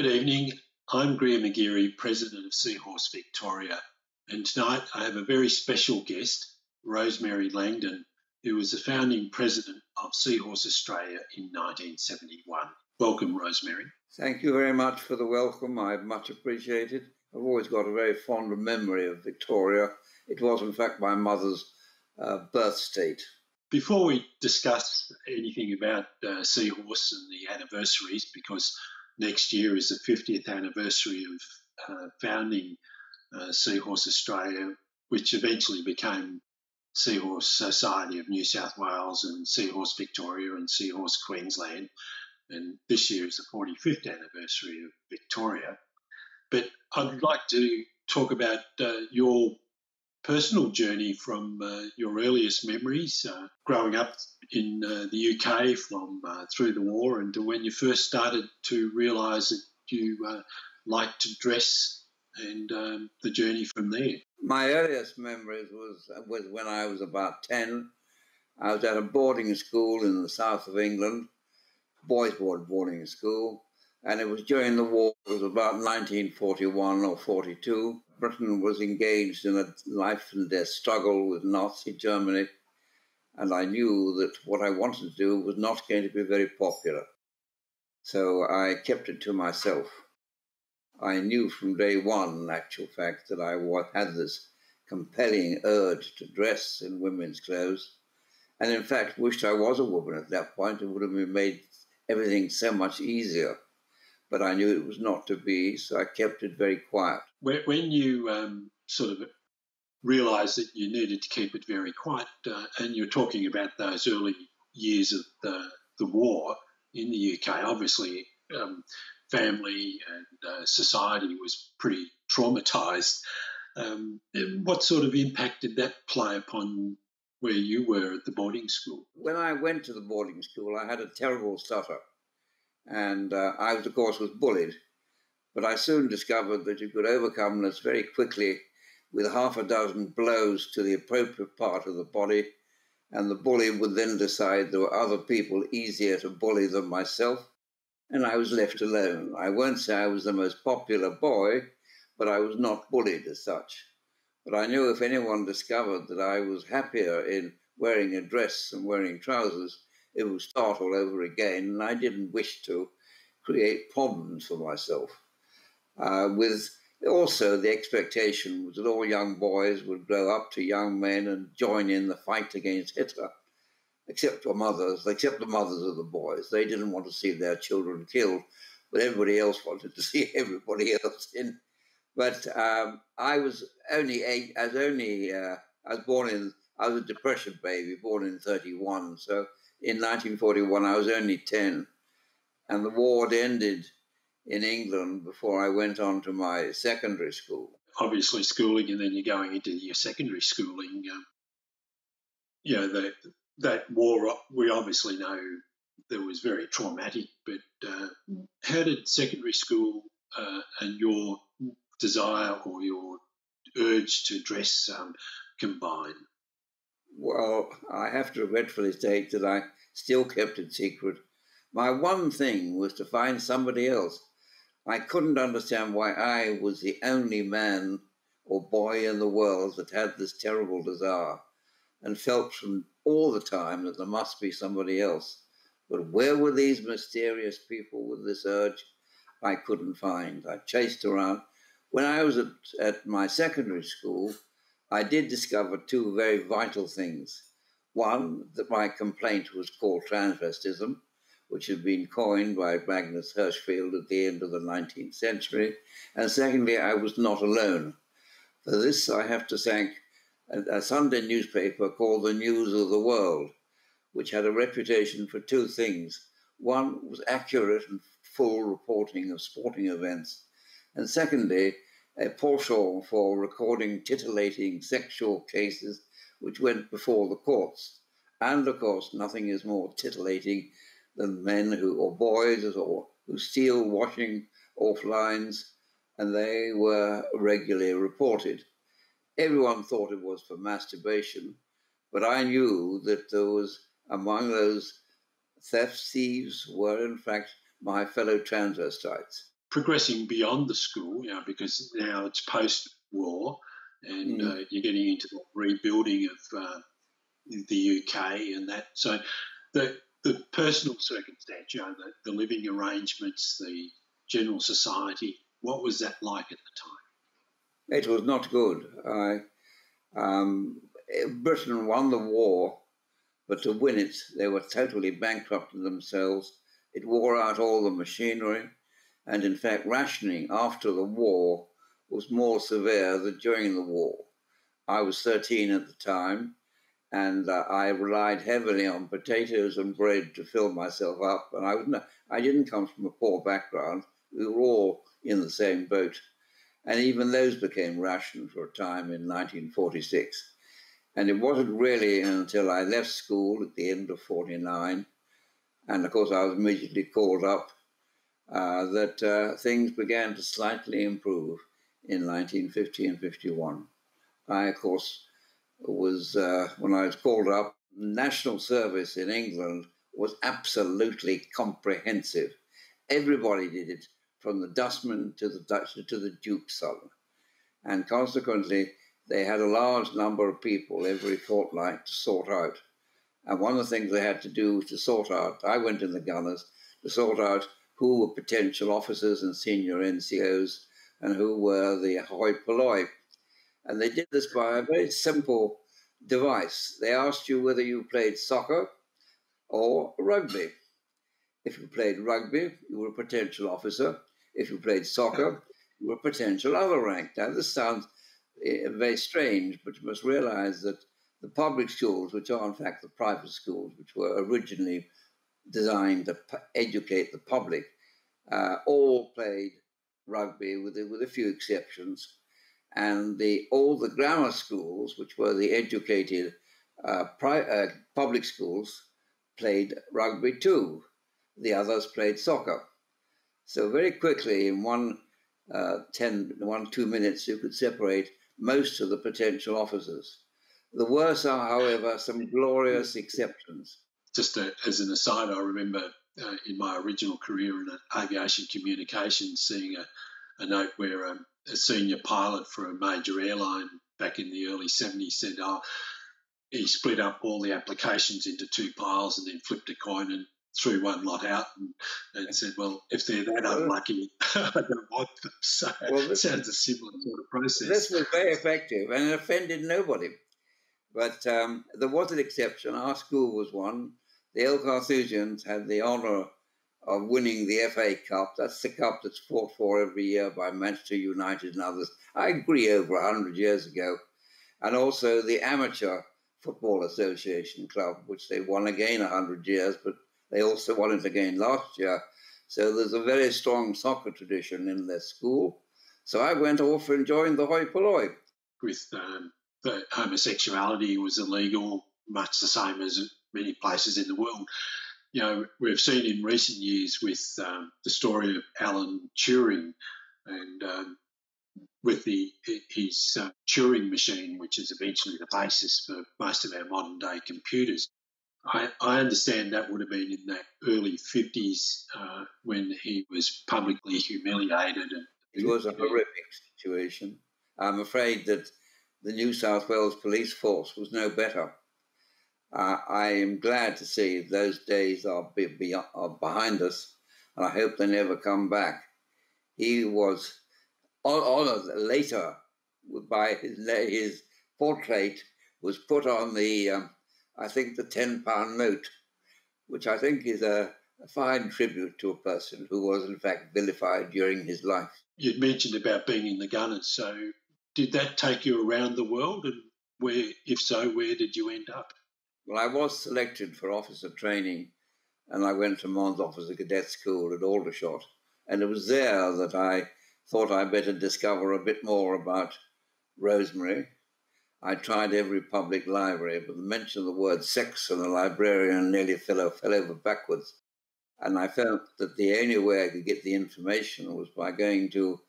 Good evening. I'm Graham McGearey, President of Seahorse Victoria, and tonight I have a very special guest, Rosemary Langton, who was the founding president of Seahorse Australia in 1971. Welcome, Rosemary. Thank you very much for the welcome. I've much appreciated. I've always got a very fond memory of Victoria. It was, in fact, my mother's uh, birth state. Before we discuss anything about uh, Seahorse and the anniversaries, because next year is the 50th anniversary of uh, founding uh, Seahorse Australia, which eventually became Seahorse Society of New South Wales and Seahorse Victoria and Seahorse Queensland. And this year is the 45th anniversary of Victoria. But I'd like to talk about uh, your personal journey from uh, your earliest memories, uh, growing up in uh, the UK from uh, through the war, and when you first started to realise that you uh, liked to dress, and um, the journey from there. My earliest memories was was when I was about ten. I was at a boarding school in the south of England, boys' ward boarding school, and it was during the war. It was about 1941 or 42 Britain was engaged in a life and death struggle with Nazi Germany, and I knew that what I wanted to do was not going to be very popular. So I kept it to myself. I knew from day one, in actual fact, that I had this compelling urge to dress in women's clothes, and in fact wished I was a woman at that point. It would have made everything so much easier but I knew it was not to be, so I kept it very quiet. When you um, sort of realised that you needed to keep it very quiet, uh, and you're talking about those early years of the, the war in the UK, obviously um, family and uh, society was pretty traumatised. Um, what sort of impact did that play upon where you were at the boarding school? When I went to the boarding school, I had a terrible stutter and uh, I, was of course, was bullied. But I soon discovered that you could overcome this very quickly with half a dozen blows to the appropriate part of the body, and the bully would then decide there were other people easier to bully than myself, and I was left alone. I won't say I was the most popular boy, but I was not bullied as such. But I knew if anyone discovered that I was happier in wearing a dress than wearing trousers, it would start all over again, and I didn't wish to create problems for myself. Uh, with also the expectation was that all young boys would grow up to young men and join in the fight against Hitler, except for mothers, except the mothers of the boys. They didn't want to see their children killed, but everybody else wanted to see everybody else in. But um, I was only eight. I was only. Uh, I was born in. I was a depression baby, born in '31. So in 1941, I was only 10, and the war had ended in England before I went on to my secondary school. Obviously, schooling, and then you're going into your secondary schooling. Um, you know, the, that war, we obviously know that was very traumatic, but uh, how did secondary school uh, and your desire or your urge to dress um, combine? Well, I have to regretfully state that I still kept it secret. My one thing was to find somebody else. I couldn't understand why I was the only man or boy in the world that had this terrible desire and felt from all the time that there must be somebody else. But where were these mysterious people with this urge? I couldn't find. I chased around. When I was at, at my secondary school, I did discover two very vital things. One, that my complaint was called transvestism, which had been coined by Magnus Hirschfeld at the end of the 19th century. And secondly, I was not alone. For this, I have to thank a, Sunday newspaper called The News of the World, which had a reputation for two things. One was accurate and full reporting of sporting events, and secondly, a penchant for recording titillating sexual cases which went before the courts. And of course, nothing is more titillating than men who, or boys, or who steal washing off lines, and they were regularly reported. Everyone thought it was for masturbation, but I knew that there was among those theft thieves were in fact my fellow transvestites. Progressing beyond the school, you know, because now it's post-war, and mm. uh, you're getting into the rebuilding of uh, the UK and that. So the the personal circumstance, you know, the, the living arrangements, the general society, what was that like at the time? It was not good. I, um, Britain won the war, but to win it, they were totally bankrupt themselves. It wore out all the machinery, and in fact, rationing after the war was more severe than during the war. I was 13 at the time, and uh, I relied heavily on potatoes and bread to fill myself up. And I, was not, I didn't come from a poor background. We were all in the same boat. And even those became rationed for a time in 1946. And it wasn't really until I left school at the end of 49, and of course I was immediately called up, uh, that uh, things began to slightly improve in 1950 and 51. I, of course, was, uh, when I was called up, national service in England was absolutely comprehensive. Everybody did it, from the dustman to the Dutch to the Duke's son. And consequently, they had a large number of people every fortnight to sort out. And one of the things they had to do was to sort out, I went in the gunners, to sort out who were potential officers and senior NCOs and who were the hoi polloi and they did this by a very simple device. They asked you whether you played soccer or rugby. If you played rugby, you were a potential officer. If you played soccer, you were a potential other rank. Now, this sounds eh, very strange, but you must realize that the public schools, which are in fact the private schools, which were originally designed to educate the public, uh, all played rugby with, with a few exceptions and the all the grammar schools, which were the educated uh, pri- uh, public schools, played rugby too. The others played soccer. So very quickly, in one uh, 10, one, two minutes, you could separate most of the potential officers. The worst are, however, some glorious exceptions. Just a, as an aside, I remember uh, in my original career in aviation communications seeing a, a note where um, a senior pilot for a major airline back in the early 70s said, oh, he split up all the applications into two piles and then flipped a coin and threw one lot out and, and said, well, if they're that unlucky, I don't want them. So well, it sounds a similar sort of process. This was very effective and it offended nobody. But um, there was an exception. Our school was one. The Old Carthusians had the honour of winning the FA Cup. That's the cup that's fought for every year by Manchester United and others. I agree, over 100 years ago. And also the Amateur Football Association Club, which they won again 100 years, but they also won it again last year. So there's a very strong soccer tradition in their school. So I went off and joined the hoi polloi. With um, homosexuality was illegal, much the same as many places in the world you know, we've seen in recent years with um, the story of Alan Turing and um, with the his uh, Turing machine, which is eventually the basis for most of our modern day computers. I, I understand that would have been in that early 50s uh, when he was publicly humiliated. And, it was a horrific situation. I'm afraid that the New South Wales Police Force was no better. Uh, I am glad to see those days are, be, be, are behind us, and I hope they never come back. He was honored later by his, his portrait was put on the, um, I think, the ten pound note, which I think is a, a fine tribute to a person who was in fact vilified during his life. You'd mentioned about being in the Gunners, so did that take you around the world, and where, if so, where did you end up? Well, I was selected for officer training, and I went to Mons Officer Cadet School at Aldershot. And it was there that I thought I'd better discover a bit more about Rosemary. I tried every public library, but the mention of the word sex and the librarian nearly fell, fell over backwards. And I felt that the only way I could get the information was by going to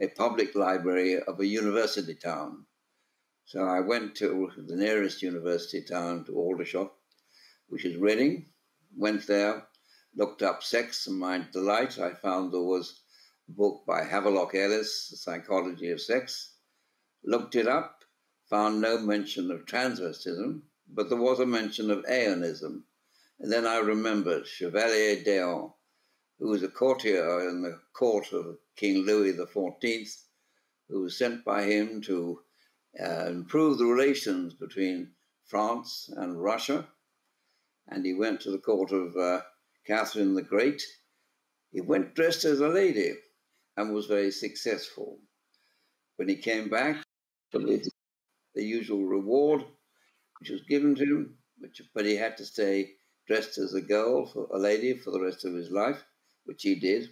a public library of a university town. So I went to the nearest university town to Aldershot, which is Reading, went there, looked up sex, and my delight, I found there was a book by Havelock Ellis, The Psychology of Sex, looked it up, found no mention of transvestism, but there was a mention of Aeonism. And then I remembered Chevalier d'Eon, who was a courtier in the court of King Louis XIV, who was sent by him to uh, improve the relations between France and Russia. And he went to the court of uh, Catherine the Great. He went dressed as a lady and was very successful. When he came back, the usual reward, which was given to him, which, but he had to stay dressed as a girl, for a lady, for the rest of his life, which he did.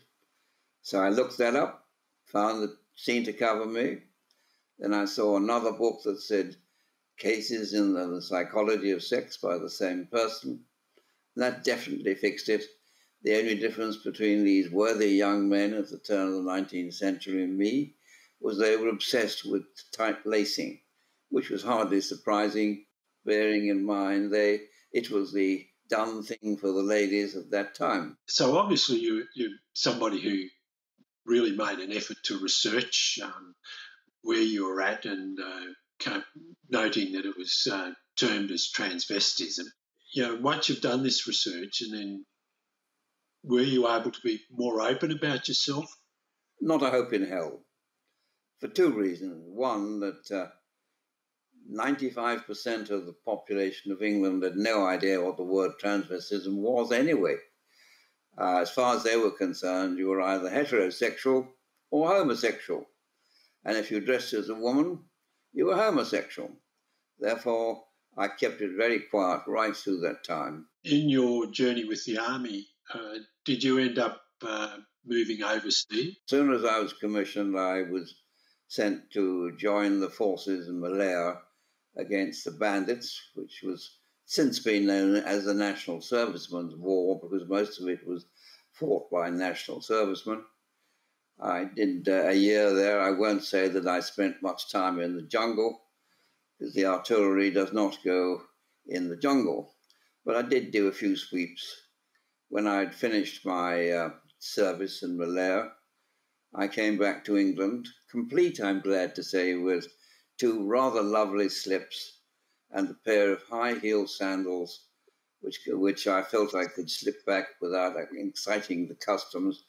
So I looked that up, found the scene to cover me. Then I saw another book that said Cases in the Psychology of Sex by the same person. That definitely fixed it. The only difference between these worthy young men at the turn of the 19th century and me was they were obsessed with tight lacing, which was hardly surprising, bearing in mind they it was the done thing for the ladies of that time. So obviously you you're somebody who really made an effort to research um, where you were at and uh, noting that it was uh, termed as transvestism. You know, once you've done this research and then were you able to be more open about yourself? Not a hope in hell. For two reasons. One, that uh, 95% of the population of England had no idea what the word transvestism was anyway. Uh, as far as they were concerned, you were either heterosexual or homosexual. And if you dressed as a woman, you were homosexual. Therefore, I kept it very quiet right through that time. In your journey with the army, uh, did you end up uh, moving overseas? As soon as I was commissioned, I was sent to join the forces in Malaya against the bandits, which was since been known as the National Servicemen's War because most of it was fought by national servicemen. I did uh, a year there. I won't say that I spent much time in the jungle because the artillery does not go in the jungle. But I did do a few sweeps. When I had finished my uh, service in Malaya, I came back to England, complete, I'm glad to say, with two rather lovely slips and a pair of high heel sandals, which, which I felt I could slip back without exciting the customs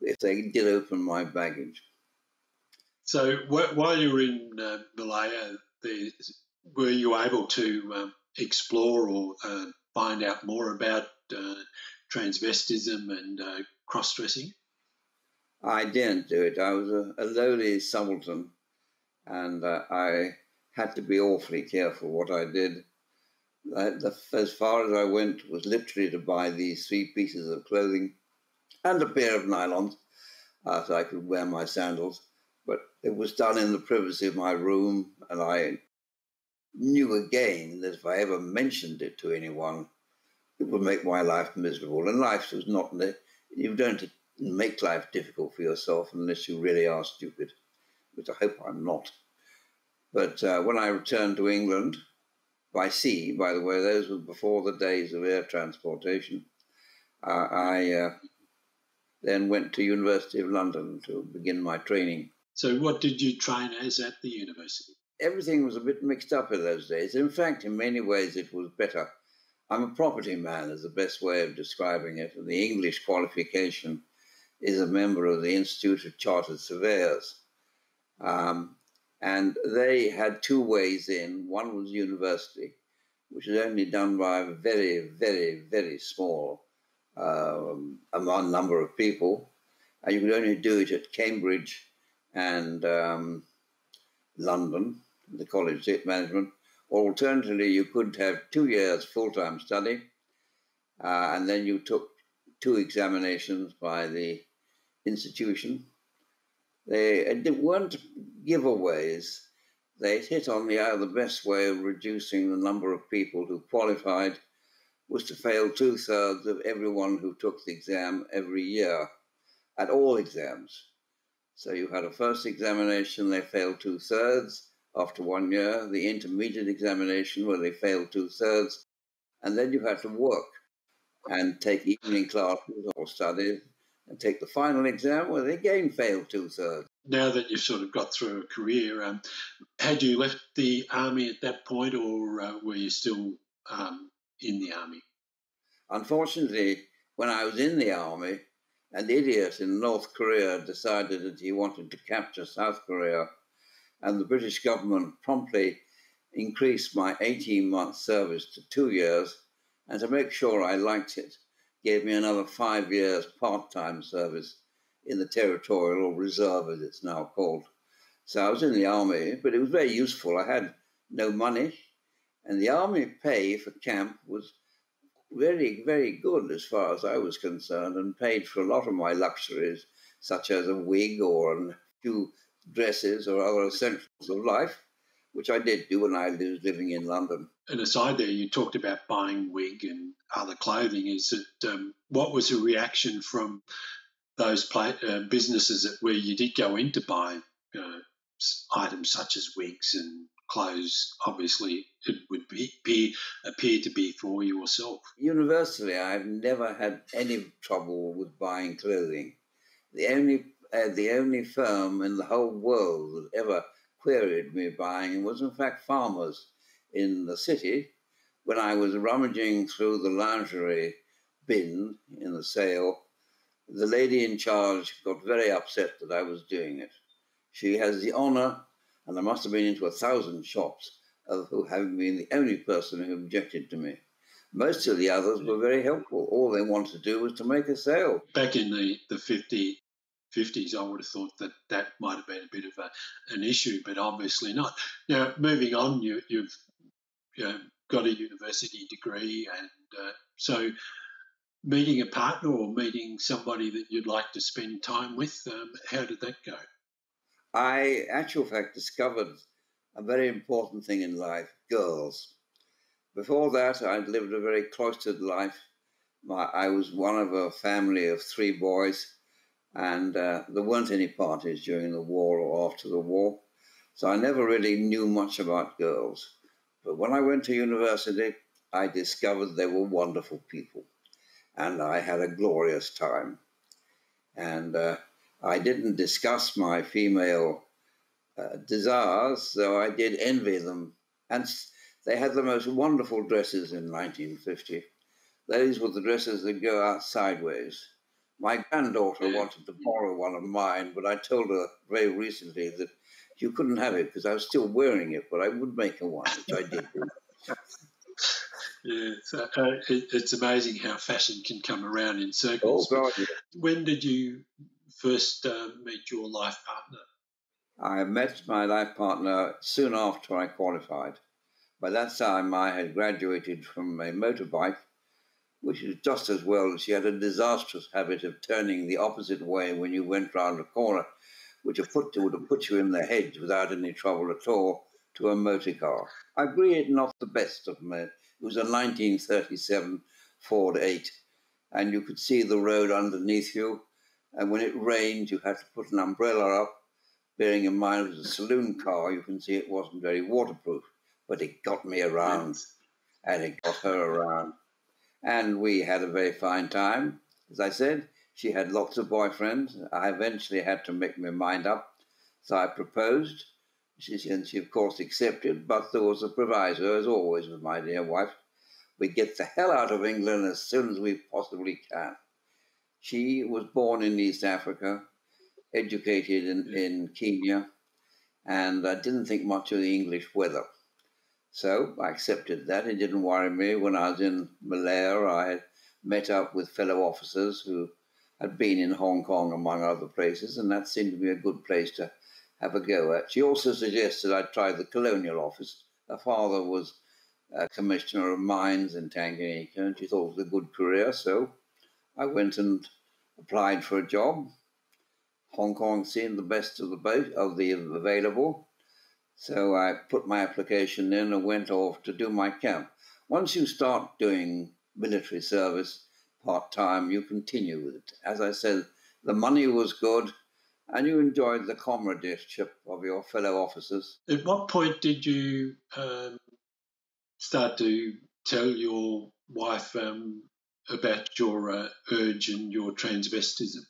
if they did open my baggage. So while you were in uh, Malaya, were you able to um, explore or uh, find out more about uh, transvestism and uh, cross dressing? I didn't do it. I was a, a lowly subaltern and uh, I had to be awfully careful what I did. I, the, as far as I went was literally to buy these three pieces of clothing and a pair of nylons uh, so I could wear my sandals. But it was done in the privacy of my room, and I knew again that if I ever mentioned it to anyone, it would make my life miserable. And life was not, you don't make life difficult for yourself unless you really are stupid, which I hope I'm not. But uh, when I returned to England by sea, by the way, those were before the days of air transportation, uh, I uh, then went to University of London to begin my training. So, what did you train as at the university? Everything was a bit mixed up in those days. In fact, in many ways, it was better. I'm a property man, is the best way of describing it. And the English qualification is a member of the Institute of Chartered Surveyors. Um, and they had two ways in. One was university, which was only done by a very, very, very small um, amount number of people. And you could only do it at Cambridge and um, London, the College of Management. Alternatively, you could have two years full time study, uh, and then you took two examinations by the institution they, they weren't giveaways. They hit on the, uh, the best way of reducing the number of people who qualified was to fail two thirds of everyone who took the exam every year at all exams. So you had a first examination, they failed two thirds after one year, the intermediate examination where they failed two thirds, and then you had to work and take evening classes or study and take the final exam, where they again failed two thirds. Now that you've sort of got through a career, um, had you left the army at that point, or uh, were you still um, in the army? Unfortunately, when I was in the army, an idiot in North Korea decided that he wanted to capture South Korea, and the British government promptly increased my 18 month service to two years, and to make sure I liked it, gave me another five years part time service in the Territorial Reserve, as it's now called. So I was in the army, but it was very useful. I had no money, and the army pay for camp was very, very good as far as I was concerned, and paid for a lot of my luxuries, such as a wig or a few dresses or other essentials of life, which I did do when I was living in London. And aside there, you talked about buying wig and other clothing. Is it um, what was the reaction from those play, uh, businesses that where you did go in to buy uh, items such as wigs and clothes? Obviously, it would be, be appear to be for yourself. Universally, I've never had any trouble with buying clothing. The only uh, the only firm in the whole world that ever queried me buying was, in fact, farmers in the city when I was rummaging through the lingerie bin in the sale, the lady in charge got very upset that I was doing it. She has the honor, and I must have been into a thousand shops, of who having been the only person who objected to me. Most of the others were very helpful. All they wanted to do was to make a sale. Back in the, the 50, 50s, I would have thought that that might have been a bit of a, an issue, but obviously not. Now, moving on, you, you've you know, got a university degree, and uh, so meeting a partner or meeting somebody that you'd like to spend time with, um, how did that go? I, actual fact, discovered a very important thing in life girls. Before that, I'd lived a very cloistered life. My, I was one of a family of three boys, and uh, there weren't any parties during the war or after the war, so I never really knew much about girls. But when I went to university, I discovered they were wonderful people. And I had a glorious time. And uh, I didn't discuss my female uh, desires, though I did envy them. And they had the most wonderful dresses in 1950. Those were the dresses that go out sideways. My granddaughter wanted to borrow one of mine, but I told her very recently that you couldn't have it because I was still wearing it, but I would make her one, which I did. yeah, so, uh, it, it's amazing how fashion can come around in circles. Oh. When did you first uh, meet your life partner? I met my life partner soon after I qualified. By that time, I had graduated from a motorbike, which is just as well. She had a disastrous habit of turning the opposite way when you went round a corner which would have put you in the hedge without any trouble at all to a motor car. I agree it's not the best of them. It was a 1937 Ford 8, and you could see the road underneath you. And when it rained, you had to put an umbrella up. Bearing in mind it was a saloon car, you can see it wasn't very waterproof, but it got me around, and it got her around. And we had a very fine time. As I said, she had lots of boyfriends. I eventually had to make my mind up. So I proposed. She, and she, of course, accepted. But there was a proviso, as always with my dear wife. We get the hell out of England as soon as we possibly can. She was born in East Africa, educated in, mm. in Kenya, and I didn't think much of the English weather. So I accepted that. It didn't worry me. When I was in Malaya, I had met up with fellow officers who had been in Hong Kong, among other places, and that seemed to be a good place to have a go at. She also suggested I try the Colonial Office. Her father was a Commissioner of Mines in Tanganyika, and she thought it was a good career, so I went and applied for a job. Hong Kong seemed the best of the boat of the available, so I put my application in and went off to do my camp. Once you start doing military service, part time, you continue with it. As I said, the money was good and you enjoyed the comradeship of your fellow officers. At what point did you um, start to tell your wife um, about your uh, urge and your transvestism?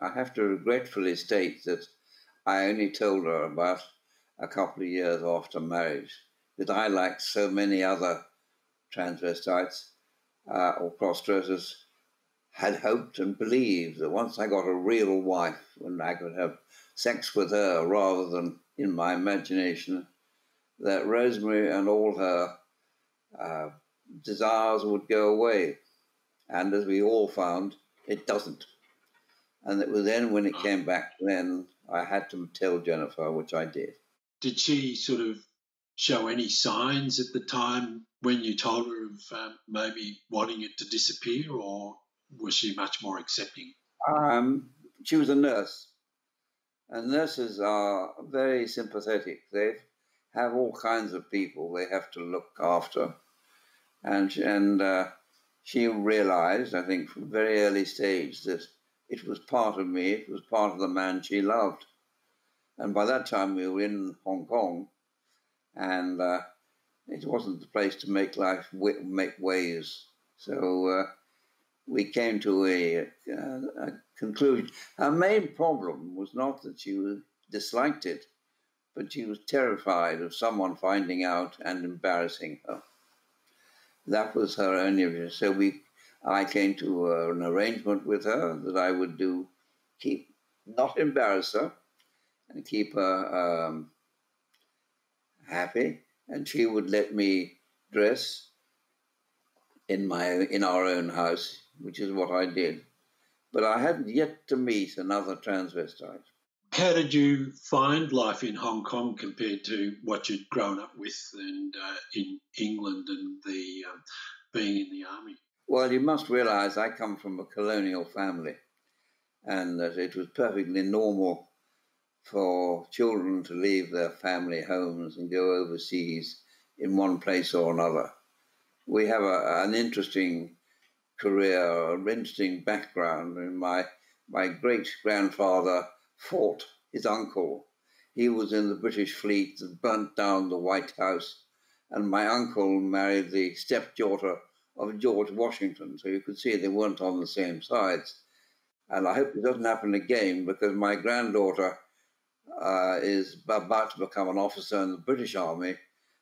I have to regretfully state that I only told her about a couple of years after marriage that I, like so many other transvestites uh, or cross-dressers, had hoped and believed that once I got a real wife and I could have sex with her rather than in my imagination, that Rosemary and all her uh, desires would go away. And as we all found, it doesn't. And it was then when it came back, then I had to tell Jennifer, which I did. Did she sort of show any signs at the time when you told her of um, maybe wanting it to disappear, or was she much more accepting? Um, she was a nurse, and nurses are very sympathetic. They have all kinds of people they have to look after, and and uh, she realized, I think, from a very early stage that it was part of me. It was part of the man she loved, and by that time we were in Hong Kong and uh, it wasn't the place to make life make ways. So uh, we came to a, uh, a, conclusion. Her main problem was not that she disliked it, but she was terrified of someone finding out and embarrassing her. That was her only reason. So we, I came to uh, an arrangement with her that I would do, keep not embarrass her, and keep her. Um, happy, and she would let me dress in my in our own house, which is what I did. But I hadn't yet to meet another transvestite. How did you find life in Hong Kong compared to what you'd grown up with and uh, in England and the um, being in the army? Well, you must realise I come from a colonial family, and that it was perfectly normal for children to leave their family homes and go overseas in one place or another. We have a, an interesting career, an interesting background. My my great grandfather fought his uncle. He was in the British fleet that burnt down the White House, and my uncle married the stepdaughter of George Washington. So you could see they weren't on the same sides. And I hope it doesn't happen again because my granddaughter uh, is about to become an officer in the British Army,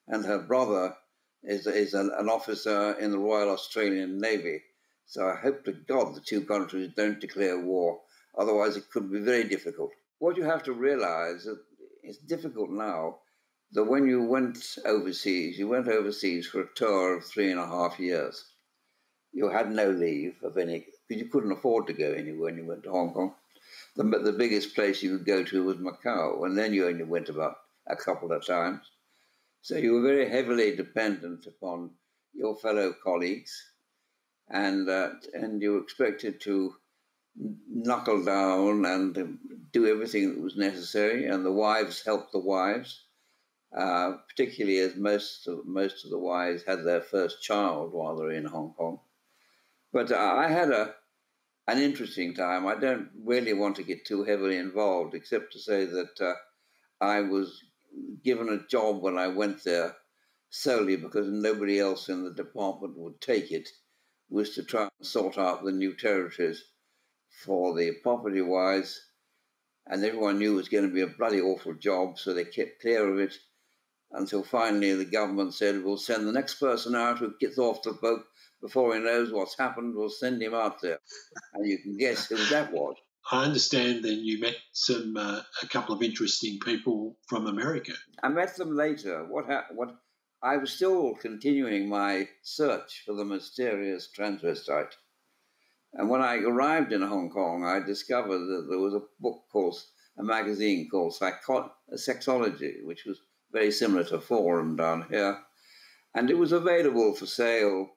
and her brother is, is an, an officer in the Royal Australian Navy. So I hope to God the two countries don't declare war, otherwise, it could be very difficult. What you have to realize is it's difficult now that when you went overseas, you went overseas for a tour of three and a half years. You had no leave of any, because you couldn't afford to go anywhere when you went to Hong Kong the, the biggest place you could go to was Macau, and then you only went about a couple of times. So you were very heavily dependent upon your fellow colleagues, and uh, and you were expected to knuckle down and do everything that was necessary. And the wives helped the wives, uh, particularly as most of, most of the wives had their first child while they were in Hong Kong. But uh, I had a an interesting time. I don't really want to get too heavily involved, except to say that uh, I was given a job when I went there solely because nobody else in the department would take it, was to try and sort out the new territories for the property wise. And everyone knew it was going to be a bloody awful job, so they kept clear of it until finally the government said, We'll send the next person out who gets off the boat before he knows what's happened, we'll send him out there. And you can guess who that was. I understand then you met some uh, a couple of interesting people from America. I met them later. What ha- what I was still continuing my search for the mysterious transvestite. And when I arrived in Hong Kong, I discovered that there was a book called a magazine called Psycho- Sexology, which was very similar to Forum down here, and it was available for sale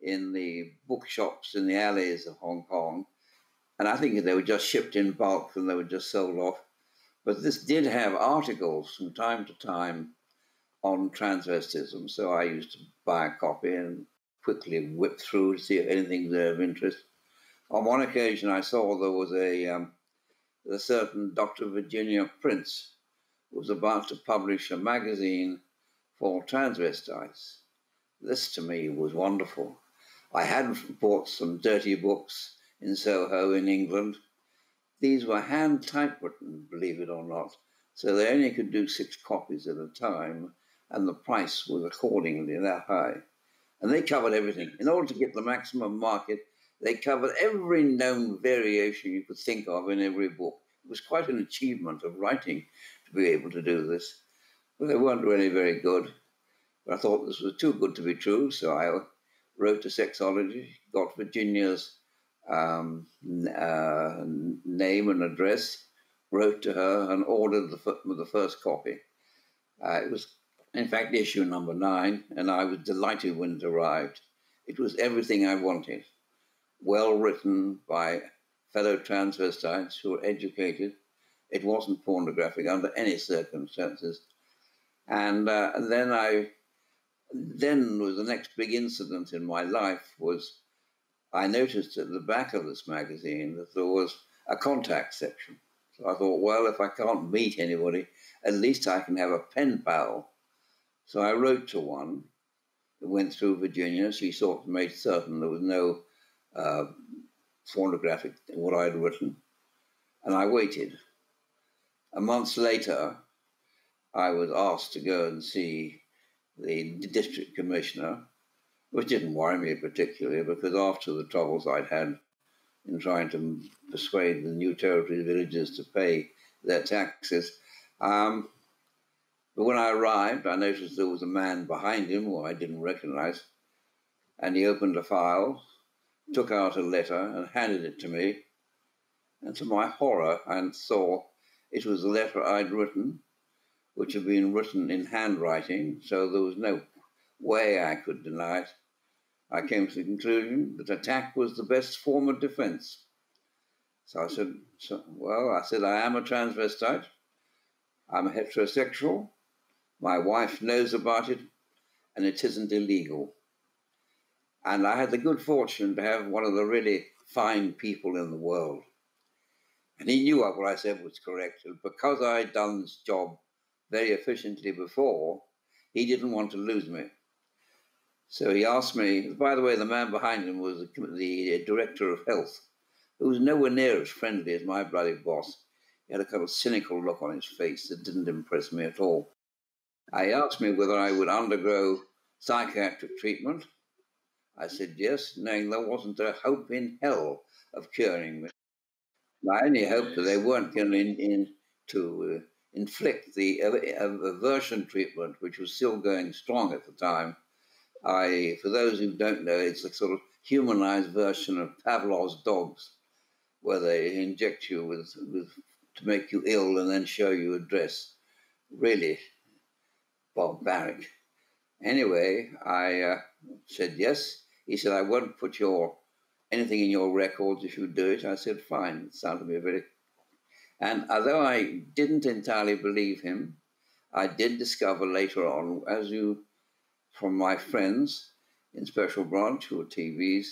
in the bookshops in the alleys of Hong Kong. And I think they were just shipped in bulk and they were just sold off. But this did have articles from time to time on transvestism. So I used to buy a copy and quickly whip through to see if anything there of interest. On one occasion, I saw there was a, um, a certain Dr. Virginia Prince was about to publish a magazine for transvestites. This to me was wonderful. I had bought some dirty books in Soho in England, these were hand typewritten, believe it or not. So they only could do six copies at a time, and the price was accordingly that high. And they covered everything. In order to get the maximum market, they covered every known variation you could think of in every book. It was quite an achievement of writing to be able to do this. But they weren't really very good. But I thought this was too good to be true, so I wrote to Sexology, got Virginia's um, uh, name and address, wrote to her, and ordered the, the first copy. Uh, it was, in fact, issue number nine, and I was delighted when it arrived. It was everything I wanted. Well written by fellow transvestites who were educated. It wasn't pornographic under any circumstances. And, uh, then I, then was the next big incident in my life was I noticed at the back of this magazine that there was a contact section. So I thought, well, if I can't meet anybody, at least I can have a pen pal. So I wrote to one. It went through Virginia. She sort of made certain there was no uh, pornographic what I had written. And I waited. A month later, I was asked to go and see the district commissioner which didn't worry me particularly because after the troubles I'd had in trying to persuade the new territory villages to pay their taxes, um, but when I arrived, I noticed there was a man behind him who I didn't recognize, and he opened a file, took out a letter, and handed it to me. And to my horror, I saw it was a letter I'd written, which had been written in handwriting, so there was no way I could deny it. I came to the conclusion that attack was the best form of defense. So I said, so, well, I said, I am a transvestite. I'm heterosexual. My wife knows about it, and it isn't illegal. And I had the good fortune to have one of the really fine people in the world. And he knew what I said was correct. And because I'd done this job very efficiently before, he didn't want to lose me. So he asked me, by the way, the man behind him was the, the uh, director of health, who was nowhere near as friendly as my bloody boss. He had a kind of cynical look on his face that didn't impress me at all. He asked me whether I would undergo psychiatric treatment. I said yes, knowing there wasn't a hope in hell of curing me. I only hoped that they weren't going in, in to uh, inflict the aversion treatment, which was still going strong at the time, I, for those who don't know, it's a sort of humanized version of Pavlov's dogs, where they inject you with, with to make you ill and then show you a dress. Really barbaric. Anyway, I uh, said yes. He said, I won't put your anything in your records if you do it. I said, fine. It sounded to me very. And although I didn't entirely believe him, I did discover later on, as you from my friends in Special Branch who were TVs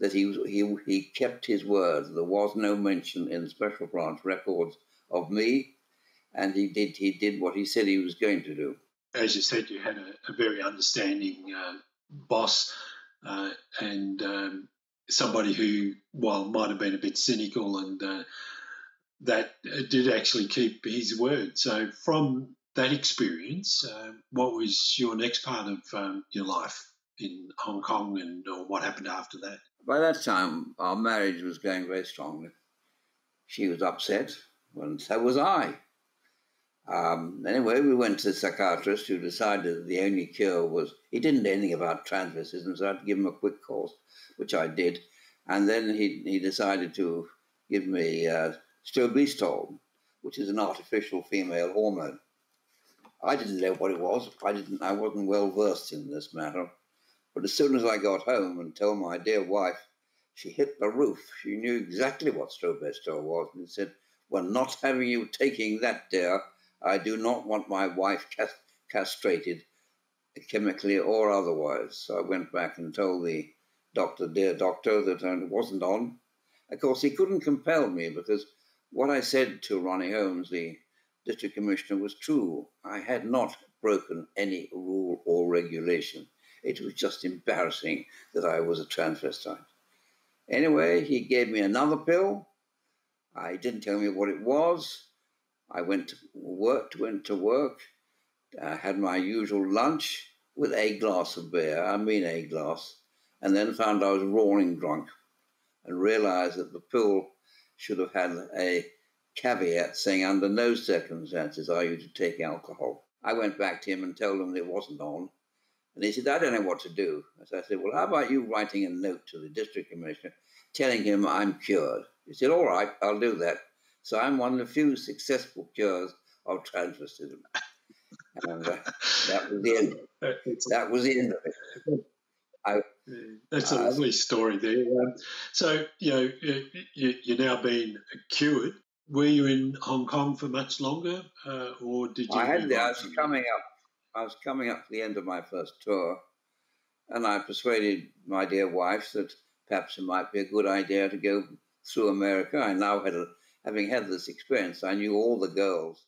that he, he, he kept his word. There was no mention in Special Branch records of me, and he did, he did what he said he was going to do. As you said, you had a, a very understanding uh, boss uh, and um, somebody who, while might have been a bit cynical and uh, that uh, did actually keep his word. So from that experience, uh, what was your next part of um, your life in Hong Kong and or what happened after that? By that time, our marriage was going very strongly. She was upset, and so was I. Um, anyway, we went to the psychiatrist who decided that the only cure was he didn't know anything about transvestism, so I had to give him a quick course, which I did. And then he, he decided to give me uh, stilboestrol, which is an artificial female hormone. I didn't know what it was. I didn't. I wasn't well versed in this matter. But as soon as I got home and told my dear wife, she hit the roof. She knew exactly what stilboestrol was and said, "We're not having you taking that, dear. I do not want my wife castrated, chemically or otherwise." So I went back and told the doctor, dear doctor, that it wasn't on. Of course, he couldn't compel me because what I said to Ronnie Holmes, the district commissioner was true. I had not broken any rule or regulation. It was just embarrassing that I was a transvestite. Anyway, he gave me another pill, I didn't tell me what it was. I went to work, went to work, uh, had my usual lunch with a glass of beer, I mean a glass, and then found I was roaring drunk and realized that the pill should have had a caveat saying under no circumstances are you to take alcohol. I went back to him and told him it wasn't on. And he said, I don't know what to do. So I said, Well, how about you writing a note to the district commissioner telling him I'm cured? He said, All right, I'll do that. So I'm one of the few successful cures of transvestism. And uh, that was the end. That was the end of it. I, That's a uh, lovely story there. Um, so, you know, you, you're now being cured. Were you in Hong Kong for much longer, uh, or did you? I had. the, I was coming up. I was coming up to the end of my first tour, and I persuaded my dear wife that perhaps it might be a good idea to go through America. I now had a, having had this experience, I knew all the girls.